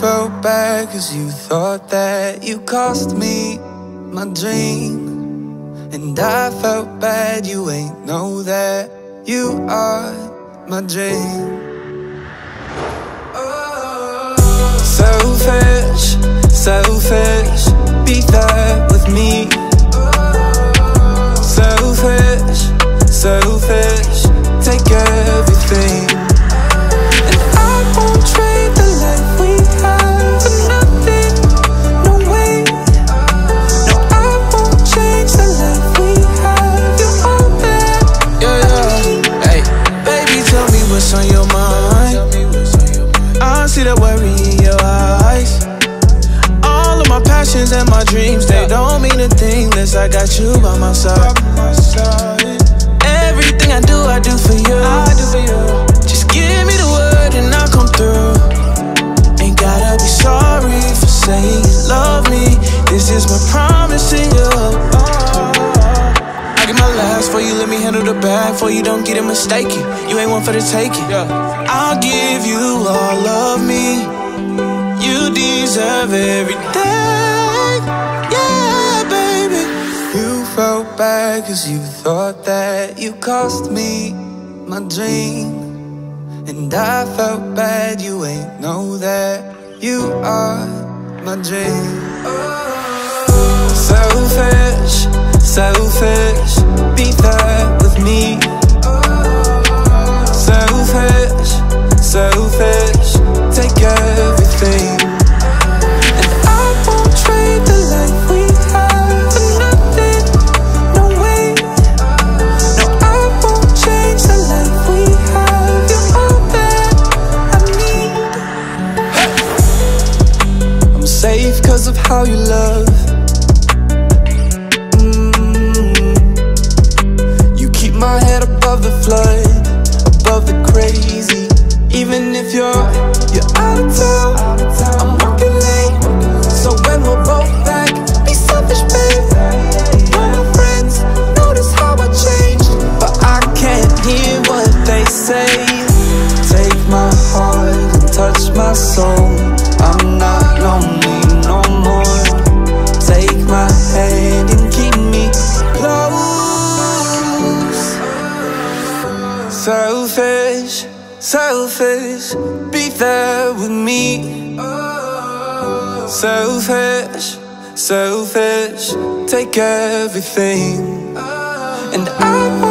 felt bad cause you thought that you cost me my dream. And I felt bad you ain't know that you are my dream. Oh. Selfish, selfish, be there with me. Mind. I see the worry in your eyes. All of my passions and my dreams, they don't mean a thing unless I got you by my side. Everything I do, I get my last for you, let me handle the bag for you. Don't get it mistaken. You ain't one for the taking. I'll give you all of me. You deserve everything. Yeah, baby. You felt bad cause you thought that you cost me my dream. And I felt bad you ain't know that you are my dream. Oh. Selfish, selfish, Safe cause of how you love. Mm. You keep my head above the flood, above the crazy. Even if you're you're out of town, I'm working late. So when we're both back, be selfish, babe. All my friends notice how I changed, but I can't hear what they say. Take my heart and touch my Selfish, selfish, be there with me. Selfish, selfish, take everything. And I